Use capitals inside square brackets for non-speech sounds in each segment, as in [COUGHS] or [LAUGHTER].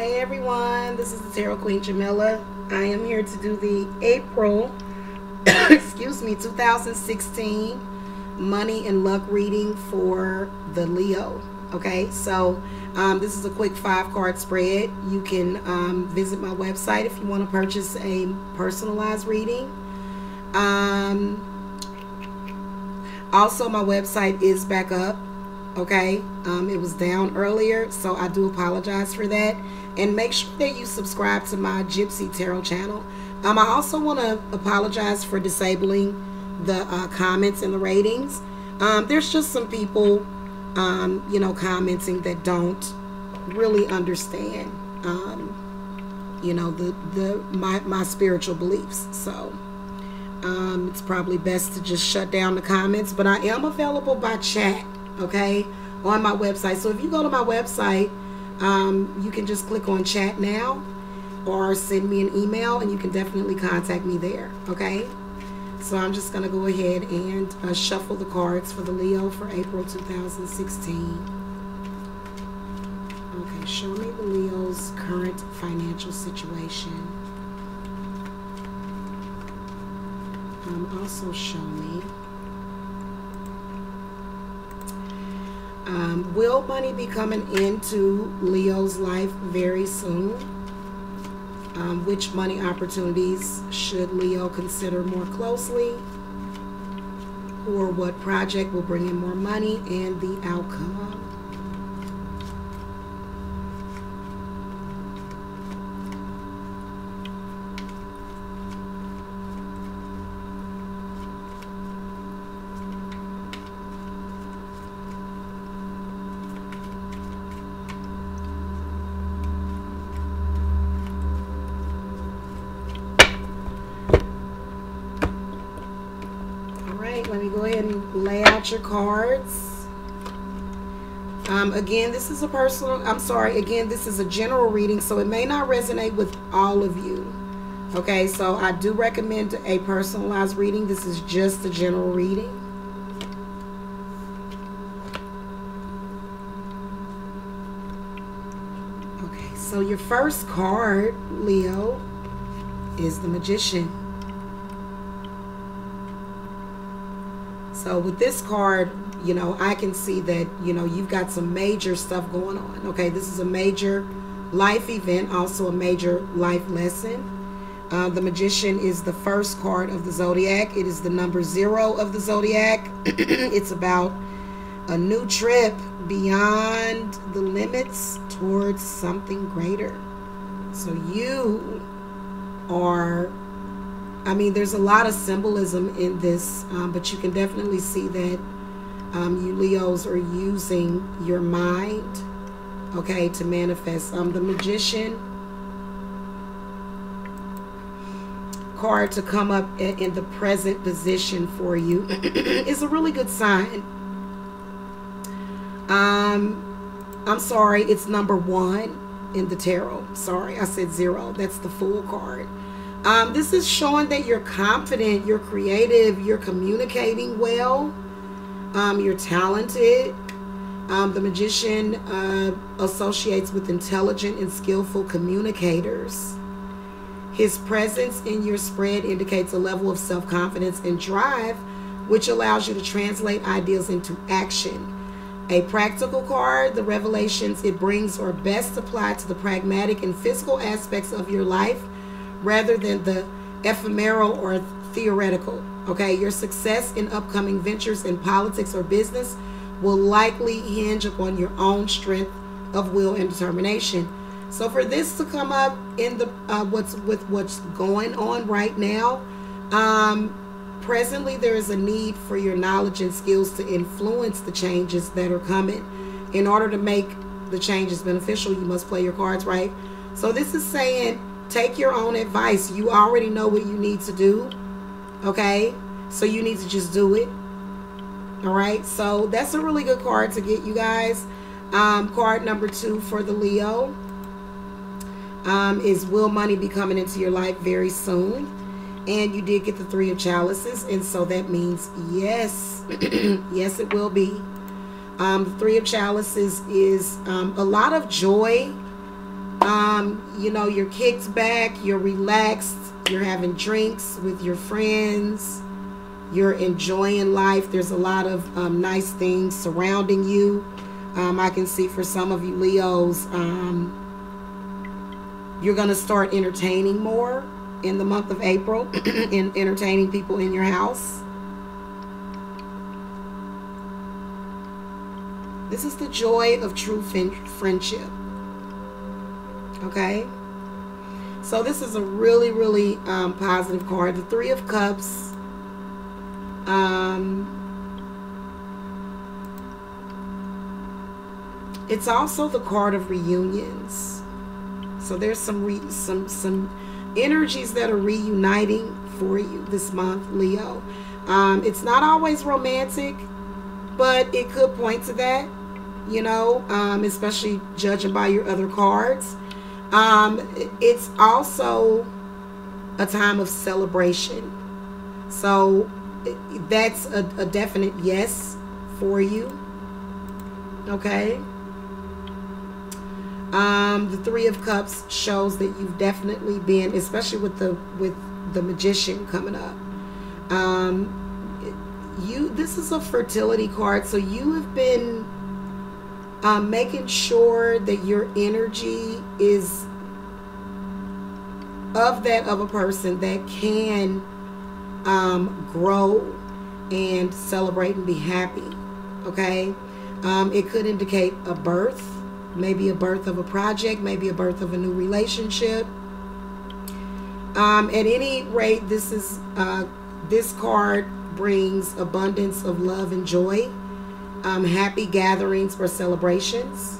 Hey everyone, this is the Tarot Queen Jamila. I am here to do the April, [COUGHS] excuse me, 2016 money and luck reading for the Leo. Okay, so um, this is a quick five card spread. You can um, visit my website if you want to purchase a personalized reading. Um, also, my website is back up. Okay, um, it was down earlier, so I do apologize for that and make sure that you subscribe to my Gypsy Tarot channel. Um, I also want to apologize for disabling the uh, comments and the ratings. Um, there's just some people, um, you know, commenting that don't really understand, um, you know, the the my my spiritual beliefs. So um, it's probably best to just shut down the comments. But I am available by chat, okay, on my website. So if you go to my website um, you can just click on chat now or send me an email and you can definitely contact me there. Okay. So I'm just going to go ahead and uh, shuffle the cards for the Leo for April 2016. Okay, show me the Leo's current financial situation. Um, also show me Um, will money be coming into Leo's life very soon? Um, which money opportunities should Leo consider more closely? Or what project will bring in more money and the outcome? let me go ahead and lay out your cards. Um, again, this is a personal, I'm sorry, again, this is a general reading, so it may not resonate with all of you. Okay, so I do recommend a personalized reading. This is just a general reading. Okay, so your first card, Leo, is the Magician. So with this card, you know, I can see that, you know, you've got some major stuff going on. Okay, this is a major life event, also a major life lesson. Uh, the Magician is the first card of the Zodiac. It is the number zero of the Zodiac. [CLEARS THROAT] it's about a new trip beyond the limits towards something greater. So you are I mean, there's a lot of symbolism in this, um, but you can definitely see that um, you Leos are using your mind, okay, to manifest. Um, the Magician card to come up in the present position for you [CLEARS THROAT] is a really good sign. Um, I'm sorry, it's number one in the tarot. Sorry, I said zero. That's the Fool card. Um, this is showing that you're confident, you're creative, you're communicating well, um, you're talented. Um, the magician uh, associates with intelligent and skillful communicators. His presence in your spread indicates a level of self confidence and drive, which allows you to translate ideas into action. A practical card, the revelations it brings are best applied to the pragmatic and physical aspects of your life rather than the ephemeral or theoretical. Okay, your success in upcoming ventures in politics or business will likely hinge upon your own strength of will and determination. So for this to come up in the uh, what's with what's going on right now, um, presently there is a need for your knowledge and skills to influence the changes that are coming. In order to make the changes beneficial, you must play your cards right. So this is saying Take your own advice. You already know what you need to do. Okay? So you need to just do it. All right? So that's a really good card to get you guys. Um, card number two for the Leo um, is Will Money be coming into your life very soon? And you did get the Three of Chalices. And so that means yes. [CLEARS THROAT] yes, it will be. Um, the Three of Chalices is um, a lot of joy. Um, you know, you're kicked back, you're relaxed, you're having drinks with your friends, you're enjoying life. There's a lot of um, nice things surrounding you. Um, I can see for some of you Leos, um, you're going to start entertaining more in the month of April, [CLEARS THROAT] in entertaining people in your house. This is the joy of true friendship. Okay? So this is a really, really um, positive card. The Three of Cups. Um, it's also the card of reunions. So there's some re some some energies that are reuniting for you this month, Leo. Um, it's not always romantic, but it could point to that you know, um, especially judging by your other cards. Um, it's also a time of celebration. So that's a, a definite yes for you. Okay. Um, the Three of Cups shows that you've definitely been, especially with the with the Magician coming up. Um, you this is a fertility card, so you have been um, making sure that your energy is of that of a person that can um, grow and celebrate and be happy. Okay, um, it could indicate a birth, maybe a birth of a project, maybe a birth of a new relationship. Um, at any rate, this is uh, this card brings abundance of love and joy um, happy gatherings or celebrations.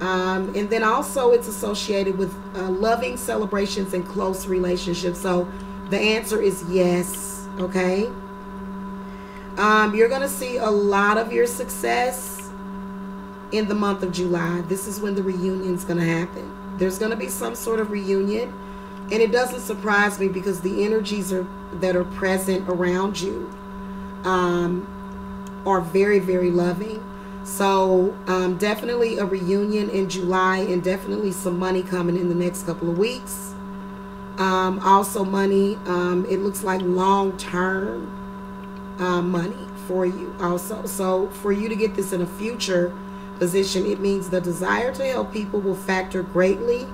Um, and then also it's associated with uh, loving celebrations and close relationships. So the answer is yes. Okay. Um, you're going to see a lot of your success in the month of July. This is when the reunion is going to happen. There's going to be some sort of reunion. And it doesn't surprise me because the energies are that are present around you um, are very, very loving. So um, definitely a reunion in July and definitely some money coming in the next couple of weeks. Um, also money, um, it looks like long-term uh, money for you also. So for you to get this in a future position, it means the desire to help people will factor greatly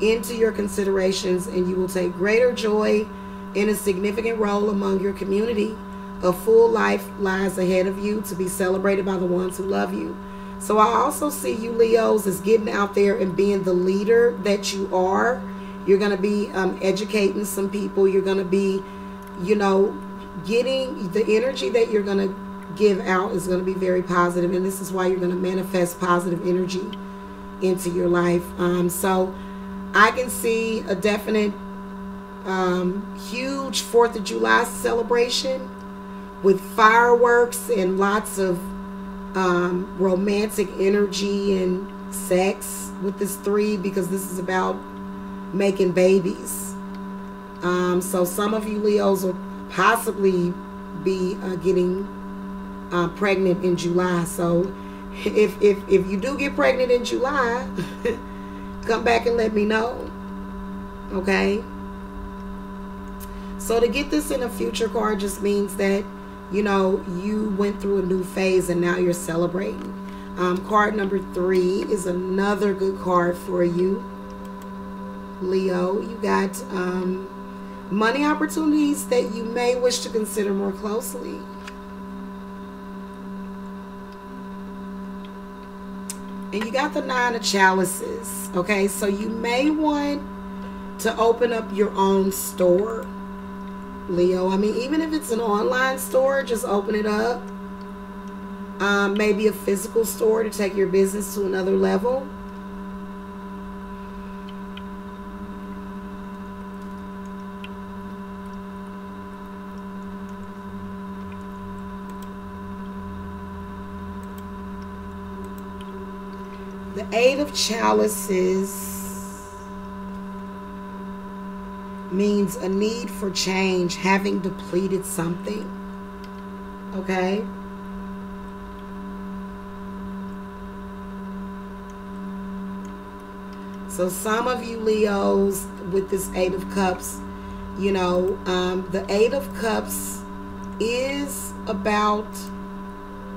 into your considerations and you will take greater joy in a significant role among your community a full life lies ahead of you to be celebrated by the ones who love you. So I also see you Leos as getting out there and being the leader that you are. You're going to be um, educating some people. You're going to be, you know, getting the energy that you're going to give out is going to be very positive, and this is why you're going to manifest positive energy into your life. Um, so I can see a definite um, huge Fourth of July celebration with fireworks and lots of um, romantic energy and sex with this three because this is about making babies. Um, so some of you Leos will possibly be uh, getting uh, pregnant in July. So if, if, if you do get pregnant in July, [LAUGHS] come back and let me know. Okay? So to get this in a future card just means that you know, you went through a new phase and now you're celebrating. Um, card number three is another good card for you, Leo. You got um, money opportunities that you may wish to consider more closely. And you got the nine of chalices. Okay, so you may want to open up your own store Leo. I mean, even if it's an online store, just open it up. Um, maybe a physical store to take your business to another level. The Eight of Chalices means a need for change, having depleted something. Okay? So some of you Leos with this Eight of Cups, you know, um, the Eight of Cups is about,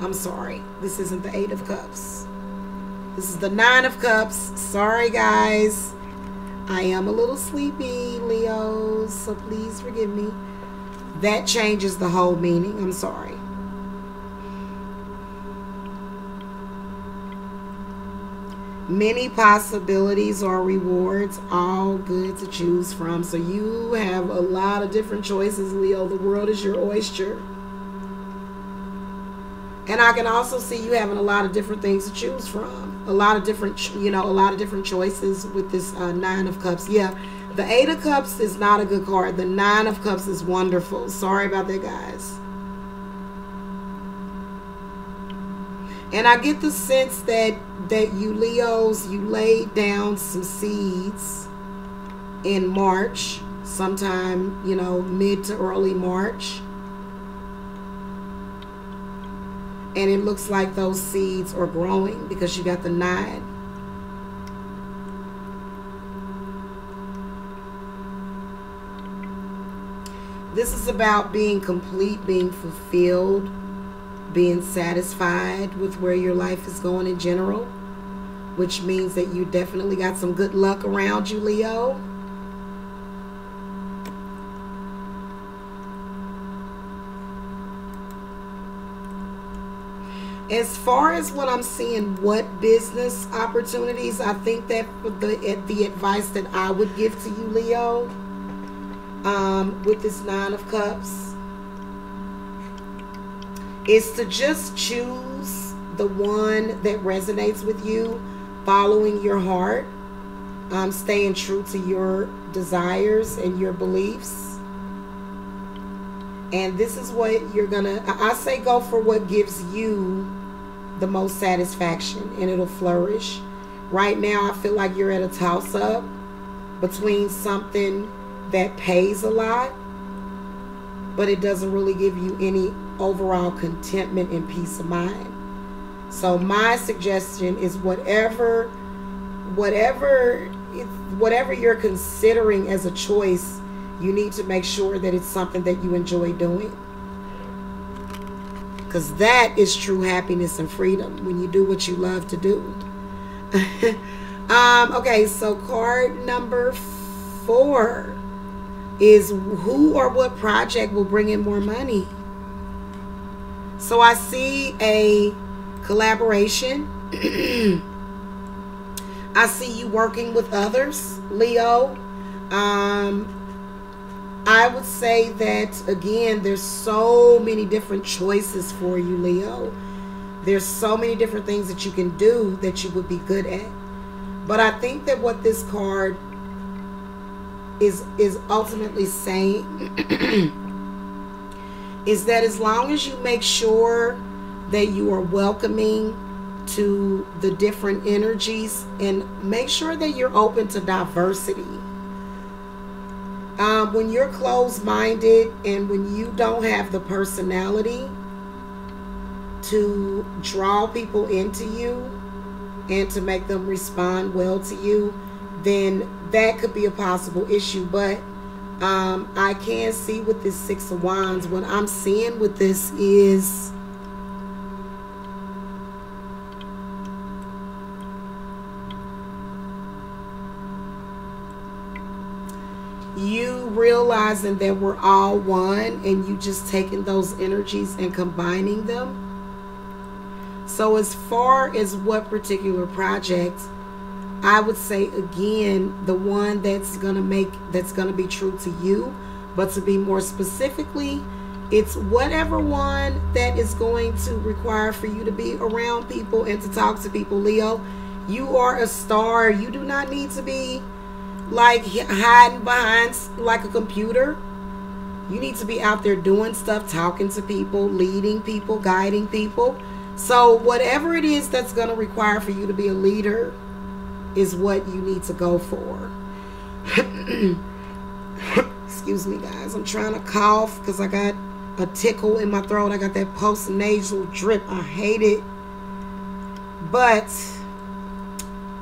I'm sorry, this isn't the Eight of Cups. This is the Nine of Cups. Sorry, guys. I am a little sleepy, Leos, so please forgive me. That changes the whole meaning. I'm sorry. many possibilities or rewards, all good to choose from. So you have a lot of different choices, Leo. The world is your oyster. And I can also see you having a lot of different things to choose from. A lot of different, you know, a lot of different choices with this uh, Nine of Cups. Yeah, the Eight of Cups is not a good card. The Nine of Cups is wonderful. Sorry about that, guys. And I get the sense that that you Leos, you laid down some seeds in March, sometime, you know, mid to early March. And it looks like those seeds are growing because you got the nine. This is about being complete, being fulfilled being satisfied with where your life is going in general, which means that you definitely got some good luck around you, Leo. As far as what I'm seeing, what business opportunities, I think that the the advice that I would give to you, Leo, um, with this Nine of Cups, is to just choose the one that resonates with you, following your heart, um, staying true to your desires and your beliefs. And this is what you're gonna, I say go for what gives you the most satisfaction and it'll flourish. Right now, I feel like you're at a toss up between something that pays a lot, but it doesn't really give you any overall contentment and peace of mind. So my suggestion is whatever whatever whatever you're considering as a choice, you need to make sure that it's something that you enjoy doing. Cuz that is true happiness and freedom when you do what you love to do. [LAUGHS] um okay, so card number 4 is who or what project will bring in more money? So I see a collaboration. [CLEARS THROAT] I see you working with others, Leo. Um, I would say that again, there's so many different choices for you, Leo. There's so many different things that you can do that you would be good at. But I think that what this card is is ultimately saying [CLEARS THROAT] is that as long as you make sure that you are welcoming to the different energies and make sure that you're open to diversity. Um, when you're closed minded and when you don't have the personality to draw people into you and to make them respond well to you, then that could be a possible issue. But um, I can see with this Six of Wands, what I'm seeing with this is you realizing that we're all one and you just taking those energies and combining them. So as far as what particular project I would say again, the one that's going to make, that's going to be true to you, but to be more specifically, it's whatever one that is going to require for you to be around people and to talk to people. Leo, you are a star. You do not need to be like hiding behind like a computer. You need to be out there doing stuff, talking to people, leading people, guiding people. So whatever it is that's going to require for you to be a leader, is what you need to go for. [CLEARS THROAT] Excuse me, guys. I'm trying to cough because I got a tickle in my throat. I got that post-nasal drip. I hate it. But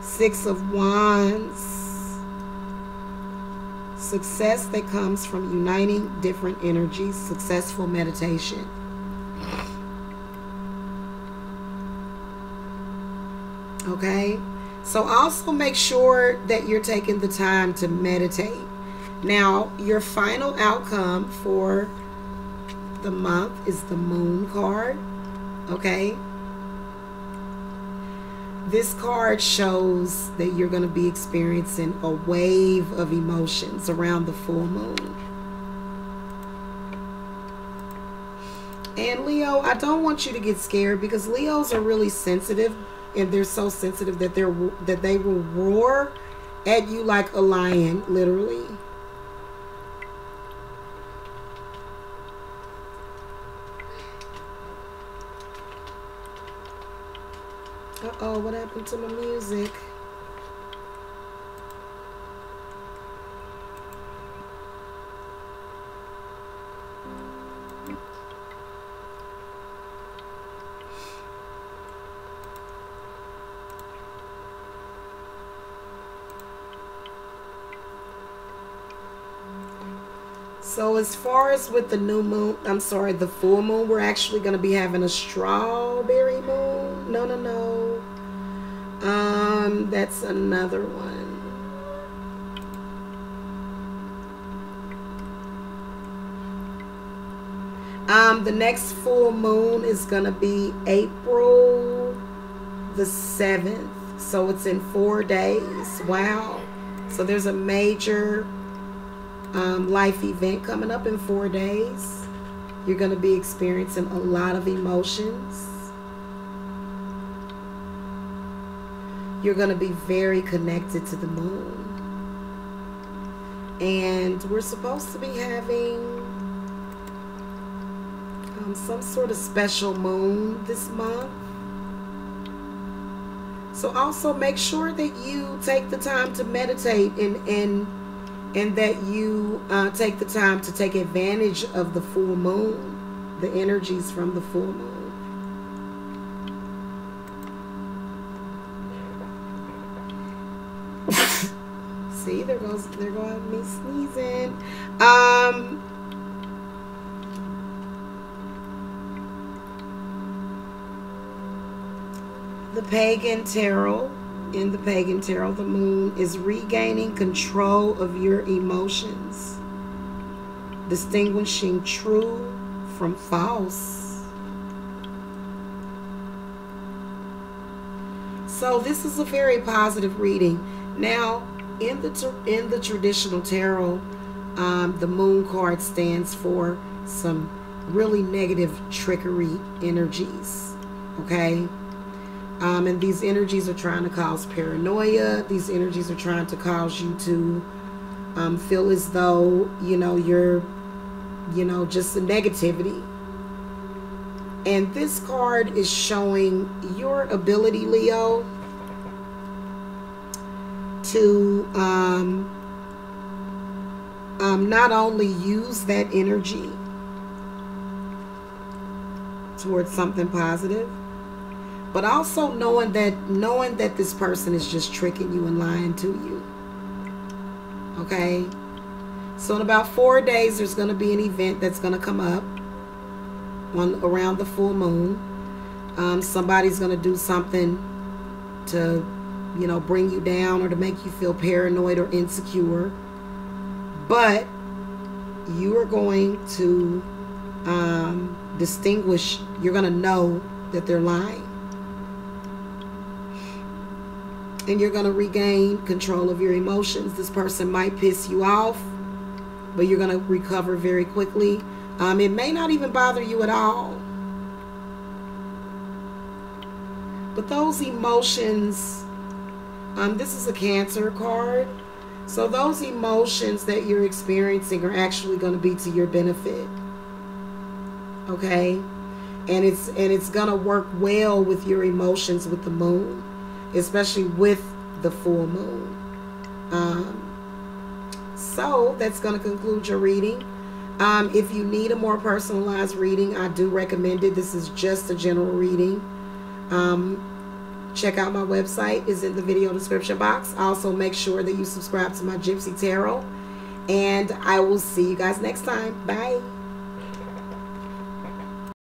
Six of Wands. Success that comes from uniting different energies. Successful meditation. Okay? So also make sure that you're taking the time to meditate. Now, your final outcome for the month is the moon card. Okay? This card shows that you're going to be experiencing a wave of emotions around the full moon. And Leo, I don't want you to get scared because Leos are really sensitive and they're so sensitive that they're that they will roar at you like a lion, literally. Uh-oh, what happened to my music? So as far as with the new moon, I'm sorry, the full moon, we're actually going to be having a strawberry moon. No, no, no. Um, that's another one. Um, the next full moon is going to be April the 7th. So it's in four days. Wow. So there's a major um, life event coming up in four days. You're going to be experiencing a lot of emotions. You're going to be very connected to the moon. And we're supposed to be having um, some sort of special moon this month. So also make sure that you take the time to meditate and, and and that you uh, take the time to take advantage of the full moon, the energies from the full moon. See, there goes there goes me sneezing. Um. The pagan tarot in the pagan tarot, the moon is regaining control of your emotions, distinguishing true from false. So this is a very positive reading. Now, in the in the traditional tarot, um, the moon card stands for some really negative trickery energies. Okay um, and these energies are trying to cause paranoia. These energies are trying to cause you to um, feel as though, you know, you're, you know, just the negativity. And this card is showing your ability, Leo, to um, um, not only use that energy towards something positive, but also knowing that knowing that this person is just tricking you and lying to you. Okay? So in about four days there's going to be an event that's going to come up on around the full moon. Um, somebody's going to do something to you know bring you down or to make you feel paranoid or insecure but you are going to um, distinguish you're going to know that they're lying and you're going to regain control of your emotions. This person might piss you off, but you're going to recover very quickly. Um, it may not even bother you at all. But those emotions, um, this is a cancer card. So those emotions that you're experiencing are actually going to be to your benefit. Okay? And it's and it's going to work well with your emotions with the moon especially with the full moon. Um, so that's going to conclude your reading. Um, if you need a more personalized reading, I do recommend it. This is just a general reading. Um, check out my website is in the video description box. Also make sure that you subscribe to my gypsy tarot and i will see you guys next time. Bye